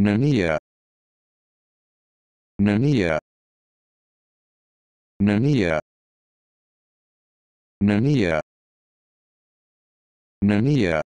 نانية. نانية. نانية. نانية. نانية.